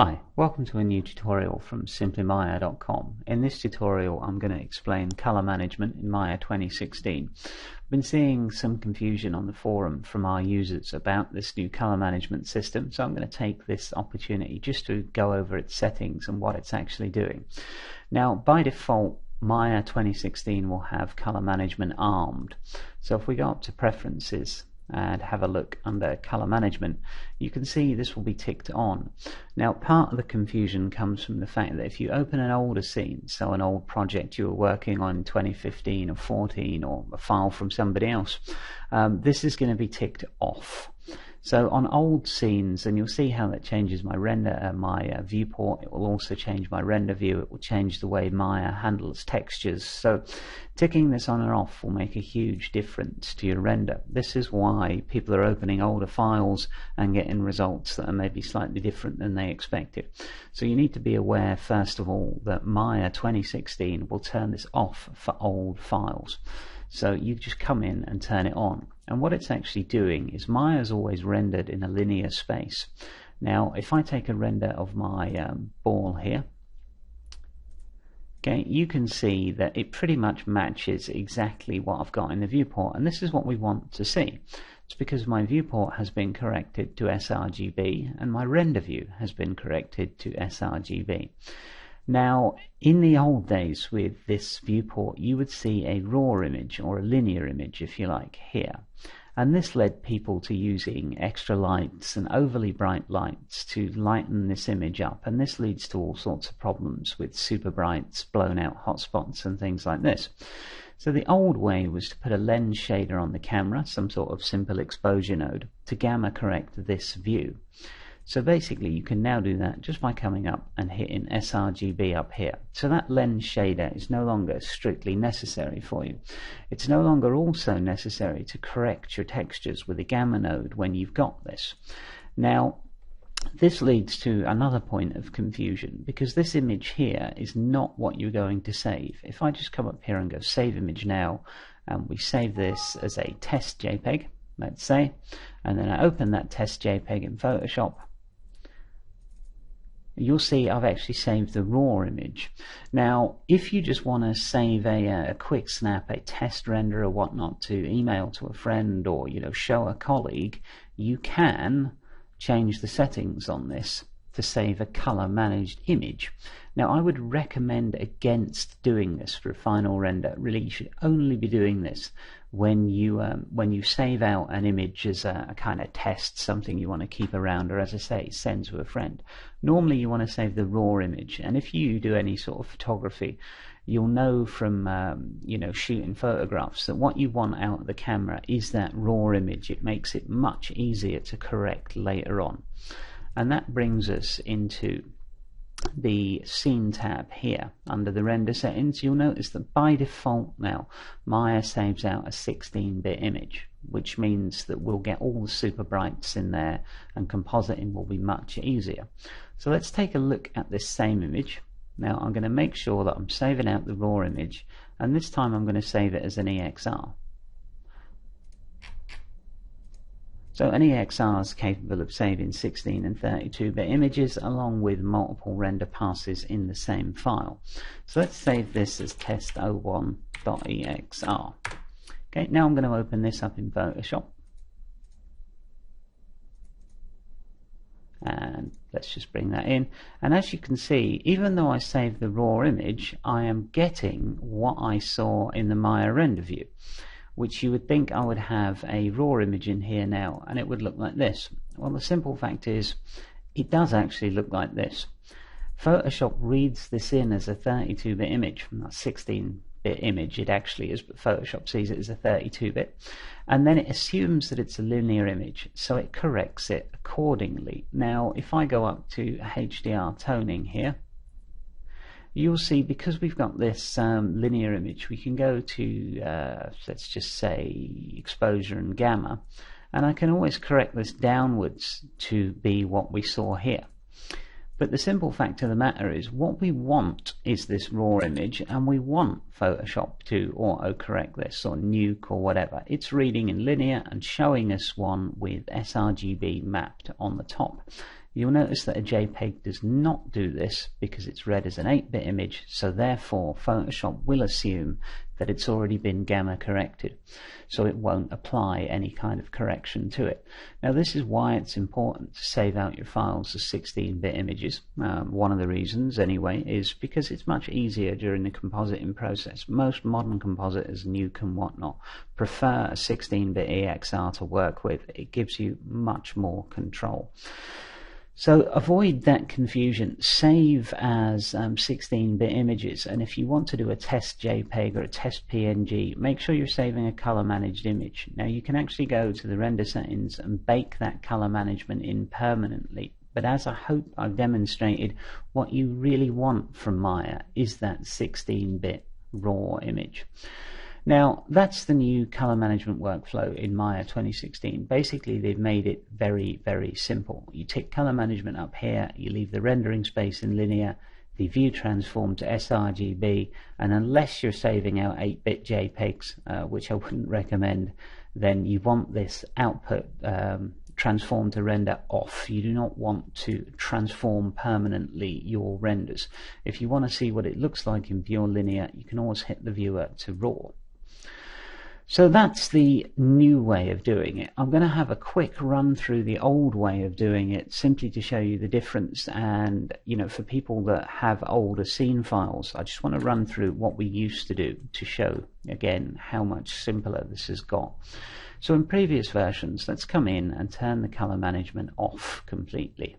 Hi, welcome to a new tutorial from simplymaya.com. In this tutorial I'm going to explain color management in Maya 2016. I've been seeing some confusion on the forum from our users about this new color management system, so I'm going to take this opportunity just to go over its settings and what it's actually doing. Now, by default, Maya 2016 will have color management armed. So if we go up to preferences and have a look under color management, you can see this will be ticked on. Now part of the confusion comes from the fact that if you open an older scene, so an old project you were working on in 2015 or 14 or a file from somebody else, um, this is going to be ticked off. So on old scenes, and you'll see how that changes my render, uh, my uh, viewport, it will also change my render view, it will change the way Maya handles textures. So ticking this on and off will make a huge difference to your render. This is why people are opening older files and getting results that are maybe slightly different than they expected. So you need to be aware, first of all, that Maya 2016 will turn this off for old files. So you just come in and turn it on. And what it's actually doing is Maya's always rendered in a linear space. Now, if I take a render of my um, ball here, okay, you can see that it pretty much matches exactly what I've got in the viewport, and this is what we want to see. It's because my viewport has been corrected to sRGB, and my render view has been corrected to sRGB. Now, in the old days with this viewport, you would see a raw image, or a linear image if you like, here. And this led people to using extra lights and overly bright lights to lighten this image up. And this leads to all sorts of problems with super brights, blown out hotspots and things like this. So the old way was to put a lens shader on the camera, some sort of simple exposure node, to gamma correct this view. So basically you can now do that just by coming up and hitting sRGB up here. So that lens shader is no longer strictly necessary for you. It's no longer also necessary to correct your textures with a gamma node when you've got this. Now this leads to another point of confusion because this image here is not what you're going to save. If I just come up here and go save image now and we save this as a test JPEG, let's say, and then I open that test JPEG in Photoshop you'll see I've actually saved the raw image. Now, if you just want to save a, uh, a quick snap, a test render or whatnot to email to a friend or you know show a colleague, you can change the settings on this to save a color managed image. Now I would recommend against doing this for a final render. Really you should only be doing this when you um, when you save out an image as a, a, kind of test, something you want to keep around, or as I say, send to a friend. Normally, you want to save the raw image, and if you do any sort of photography, you'll know from um, you know shooting photographs that what you want out of the camera is that raw image. It makes it much easier to correct later on, and that brings us into the scene tab here under the render settings. You'll notice that by default now Maya saves out a 16-bit image which means that we'll get all the super brights in there and compositing will be much easier. So let's take a look at this same image. Now I'm going to make sure that I'm saving out the raw image and this time I'm going to save it as an EXR So an EXR is capable of saving 16 and 32-bit images along with multiple render passes in the same file. So let's save this as test01.exr. Okay, now I'm going to open this up in Photoshop. and let's just bring that in and as you can see even though I saved the raw image I am getting what I saw in the Maya render view which you would think I would have a raw image in here now and it would look like this. Well the simple fact is it does actually look like this. Photoshop reads this in as a 32-bit image, not 16-bit image it actually is, but Photoshop sees it as a 32-bit. And then it assumes that it's a linear image, so it corrects it accordingly. Now, if I go up to HDR toning here, you'll see because we've got this um, linear image we can go to uh, let's just say exposure and gamma and I can always correct this downwards to be what we saw here but the simple fact of the matter is what we want is this raw image and we want Photoshop to auto correct this or nuke or whatever. It's reading in linear and showing us one with sRGB mapped on the top. You'll notice that a JPEG does not do this because it's read as an 8-bit image, so therefore Photoshop will assume that it's already been gamma corrected, so it won't apply any kind of correction to it. Now this is why it's important to save out your files as 16-bit images. Um, one of the reasons, anyway, is because it's much easier during the compositing process. Most modern compositors, Nuke and whatnot, prefer a 16-bit EXR to work with. It gives you much more control. So avoid that confusion. Save as um, 16-bit images, and if you want to do a test JPEG or a test PNG, make sure you're saving a color managed image. Now you can actually go to the render settings and bake that color management in permanently. But as I hope I've demonstrated, what you really want from Maya is that 16-bit raw image. Now, that's the new color management workflow in Maya 2016. Basically, they've made it very, very simple. You tick color management up here, you leave the rendering space in linear, the view transform to sRGB, and unless you're saving out 8-bit JPEGs, uh, which I wouldn't recommend, then you want this output um, transform to render off. You do not want to transform permanently your renders. If you want to see what it looks like in pure linear, you can always hit the viewer to raw. So that's the new way of doing it. I'm going to have a quick run through the old way of doing it simply to show you the difference and you know for people that have older scene files I just want to run through what we used to do to show again how much simpler this has got. So in previous versions let's come in and turn the color management off completely.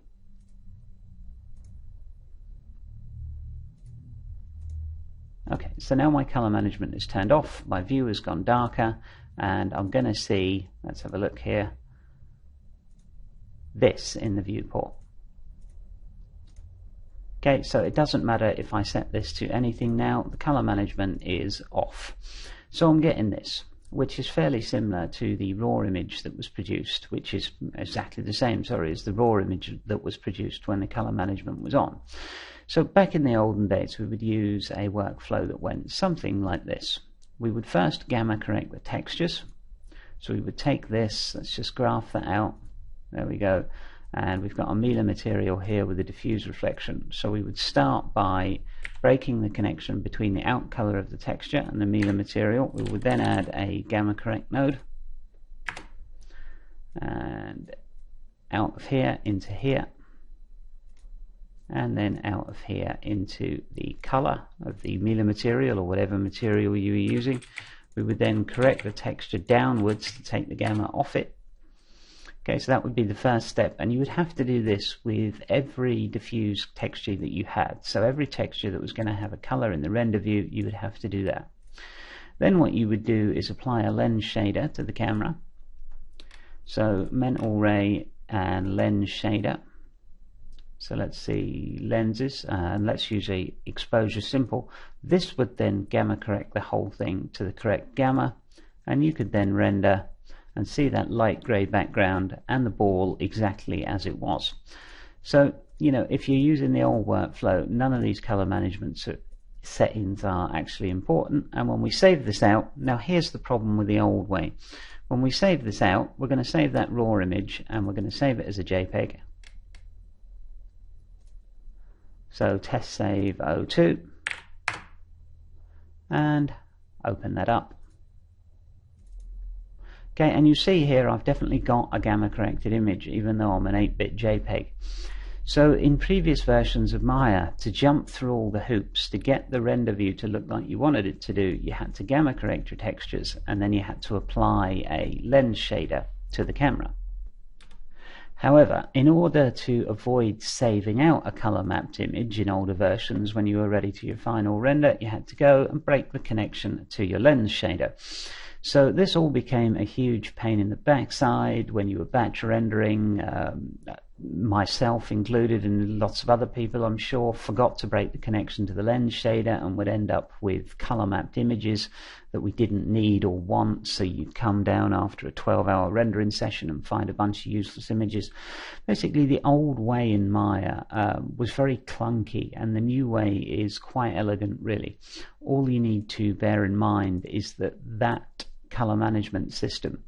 Okay, so now my color management is turned off, my view has gone darker, and I'm going to see, let's have a look here, this in the viewport. Okay, so it doesn't matter if I set this to anything now, the color management is off. So I'm getting this, which is fairly similar to the raw image that was produced, which is exactly the same, sorry, as the raw image that was produced when the color management was on. So back in the olden days, we would use a workflow that went something like this. We would first gamma correct the textures. So we would take this, let's just graph that out. There we go. And we've got a Mila material here with a diffuse reflection. So we would start by breaking the connection between the out color of the texture and the Mila material. We would then add a gamma correct node. And out of here into here and then out of here into the color of the Mila material or whatever material you were using. We would then correct the texture downwards to take the gamma off it. Okay, so that would be the first step, and you would have to do this with every diffuse texture that you had. So every texture that was going to have a color in the render view, you would have to do that. Then what you would do is apply a lens shader to the camera. So mental ray and lens shader so let's see lenses uh, and let's use a exposure simple. This would then gamma correct the whole thing to the correct gamma and you could then render and see that light grey background and the ball exactly as it was. So you know if you're using the old workflow none of these color management settings are actually important and when we save this out now here's the problem with the old way when we save this out we're going to save that raw image and we're going to save it as a JPEG so test save 02 and open that up. Okay, and you see here I've definitely got a gamma corrected image even though I'm an 8-bit JPEG. So in previous versions of Maya, to jump through all the hoops, to get the render view to look like you wanted it to do, you had to gamma correct your textures and then you had to apply a lens shader to the camera. However, in order to avoid saving out a color mapped image in older versions when you were ready to your final render, you had to go and break the connection to your lens shader. So this all became a huge pain in the backside when you were batch rendering. Um, myself included and lots of other people I'm sure forgot to break the connection to the lens shader and would end up with color mapped images that we didn't need or want. So you'd come down after a 12 hour rendering session and find a bunch of useless images. Basically the old way in Maya uh, was very clunky and the new way is quite elegant really. All you need to bear in mind is that that color management system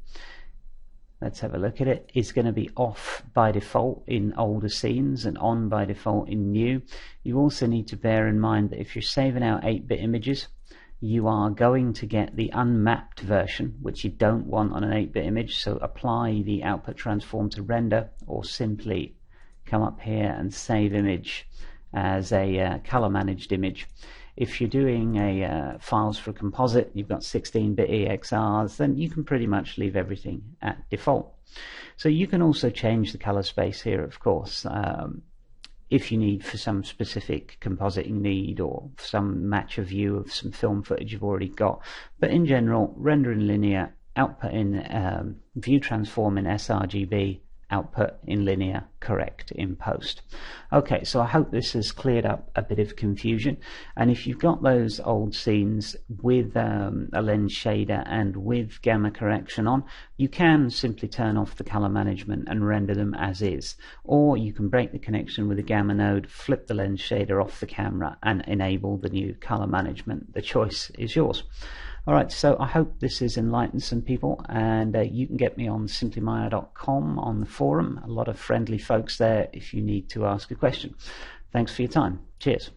let's have a look at it. it, is going to be off by default in older scenes and on by default in new. You also need to bear in mind that if you're saving out 8-bit images, you are going to get the unmapped version, which you don't want on an 8-bit image, so apply the output transform to render, or simply come up here and save image as a uh, color managed image. If you're doing a uh, files for a composite, you've got 16-bit EXRs, then you can pretty much leave everything at default. So you can also change the color space here, of course. Um, if you need for some specific compositing need or some match of view of some film footage you've already got. But in general, render in linear, output in um, view transform in sRGB, output in linear correct in post. Okay, so I hope this has cleared up a bit of confusion. And if you've got those old scenes with um, a lens shader and with gamma correction on, you can simply turn off the color management and render them as is. Or you can break the connection with the gamma node, flip the lens shader off the camera and enable the new color management. The choice is yours. All right, so I hope this has enlightened some people, and uh, you can get me on simplymaya.com on the forum. A lot of friendly folks there if you need to ask a question. Thanks for your time. Cheers.